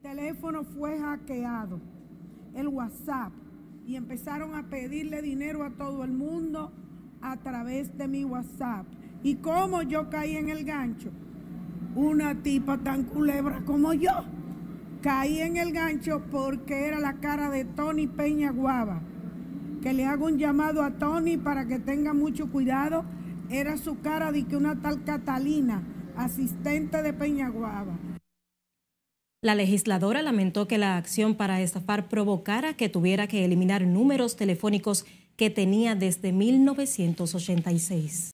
El teléfono fue hackeado, el WhatsApp, y empezaron a pedirle dinero a todo el mundo a través de mi WhatsApp. ¿Y cómo yo caí en el gancho? Una tipa tan culebra como yo. Caí en el gancho porque era la cara de Tony Peña Guava. Que le hago un llamado a Tony para que tenga mucho cuidado. Era su cara de que una tal Catalina, asistente de Peña Guava. La legisladora lamentó que la acción para estafar provocara que tuviera que eliminar números telefónicos que tenía desde 1986.